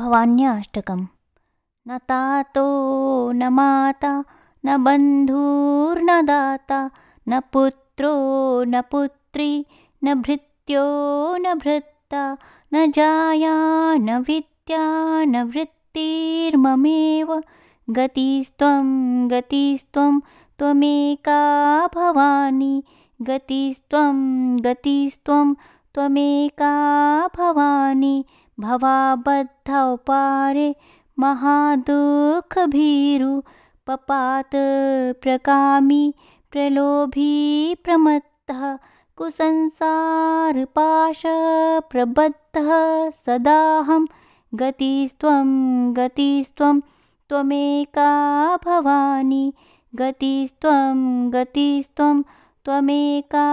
भवान्याष्टकं न तातो न माता न बन्धुर्न दाता न पुत्रो न पुत्री न भृत्यो न भृत्ता न जाया न विद्या न वृत्तिर्ममेव। गतिस्त्वं गतिस्त्वं त्वमेका भवानी। गतिस्त्वं गतिस्त्वं त्वमेका भवानी भवाबद्धौपारे महादुःखभीरु पपात प्रकामी प्रलोभी प्रमत्तः कुसंसारपाशप्रबद्धः सदाहं गतिस्त्वं गतिस्त्वं त्वमेका भवानी गतिस्त्वं गतिस्त्वं त्वमेका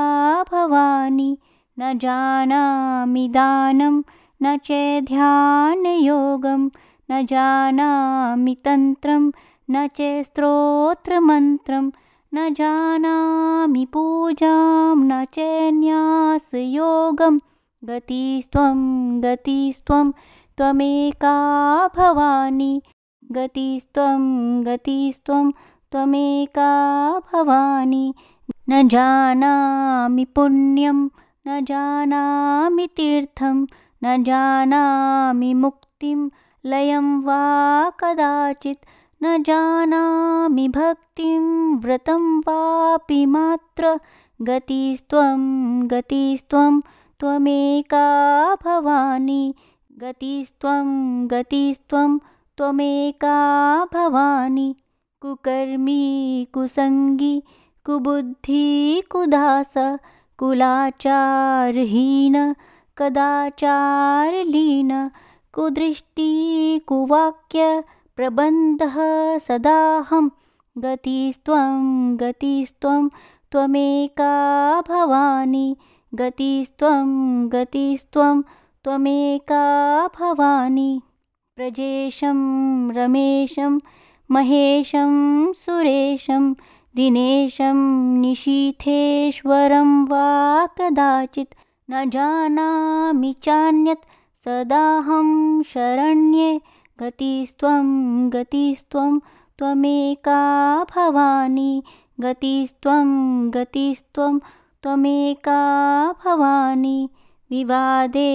भवानी न जानामि दानं न ध्यानयोगं न जानामि तन्त्रं न च स्तोत्रमन्त्रं न जानामि पूजां न च न्यासयोगं। गतिस्त्वं गतिस्त्वं त्वमेका भवानी। गतिस्त्वं गतिस्त्वं त्वमेका भवानी। न जानामि पुण्यं न जानामि तीर्थं न जानामि मुक्तिं लयं वा कदाचित्। न जानामि भक्तिं व्रतं वापि मात्र। गतिस्त्वं गतिस्त्वं त्वमेका भवानी। गतिस्त्वं गतिस्त्वं त्वमेका भवानी। कुकर्मी कुसङ्गी कुबुद्धि कुदास कुलाचारहीन कदाचारलीन कुदृष्टि कुवाक्यप्रबन्धः सदाहं। गतिस्त्वं गतिस्त्वं त्वमेका भवानी। गतिस्त्वं गतिस्त्वं त्वमेका भवानी। प्रजेशं रमेशं महेशं सुरेशं दिनेशं निशीथेश्वरं वा कदाचित् न जानामि चान्यत् सदाहं शरण्ये गतिस्त्वं गतिस्त्वं त्वमेका भवानी गतिस्त्वं गतिस्त्वं त्वमेका भवानी। विवादे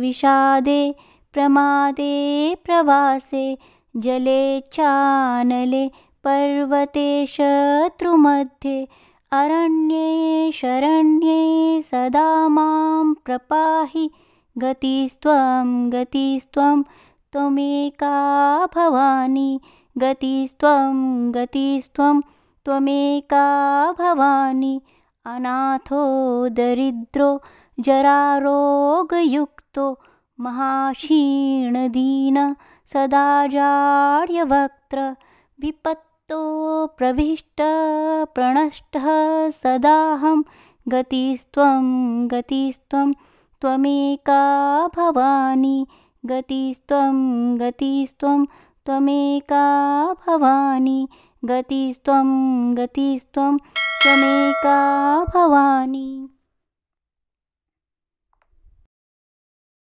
विषादे प्रमादे प्रवासे जले चानले पर्वते शत्रुमध्ये अरण्ये शरण्ये सदा मां प्रपाहि। गतिस्त्वं गतिस्त्वं त्वमेका भवानी। गतिस्त्वं गतिस्त्वं त्वमेका भवानी। अनाथो दरिद्रो जरारोगयुक्तो महाक्षीणदीन सदा जाड्यवक्त्र विपत् प्रविष्टप्रणष्टः सदाहं गतिस्त्वं गतिस्त्वं त्वमेका भवानी गतिस्त्वं गतिस्त्वं त्वमेका भवानी गतिस्त्वं गतिस्त्वं त्वमेका भवानी